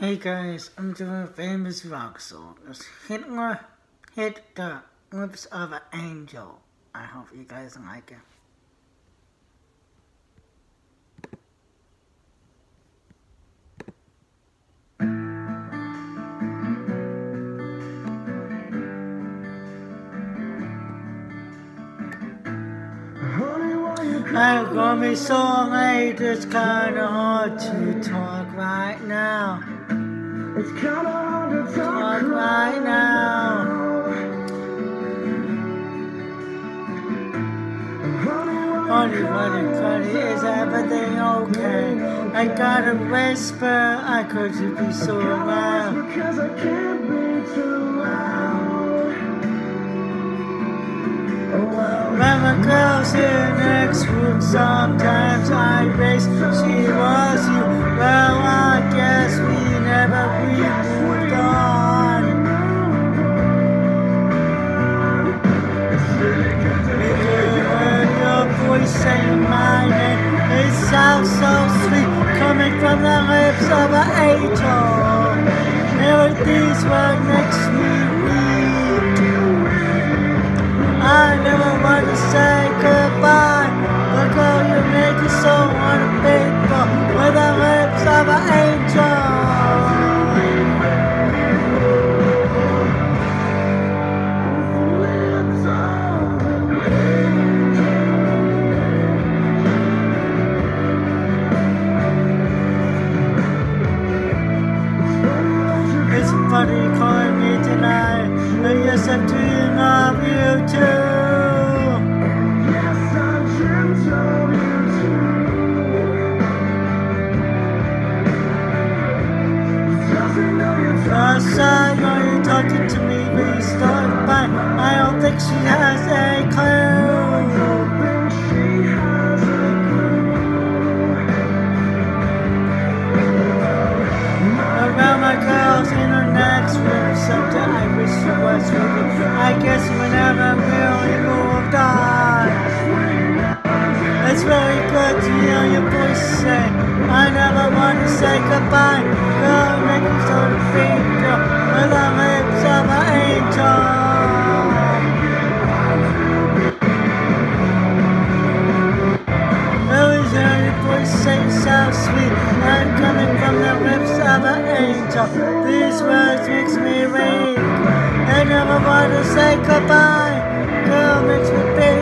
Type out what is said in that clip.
Hey guys, I'm doing a famous rock song. It's Hinder hit the lips of an angel. I hope you guys like it. I'm gonna be so late, it's kinda hard to talk. It's kinda hard to talk right now. Honey, honey, honey, is everything okay? I gotta whisper, I could you be so loud? Because I can't be too loud. When my girl's in next room, sometimes I from the lips of an angel. Melodies what makes me Funny calling me tonight. But yes, I'm dreaming of you too. Yes, I'm dreaming of you too I know you're talking to me But you by. I don't think she has a clue. Girls in Sometimes I wish she was with I guess whenever really moved on It's really good to hear your voice say I never want to say goodbye. Girl, make me so to angel These words makes me weak I never want to say goodbye. Girl makes me feel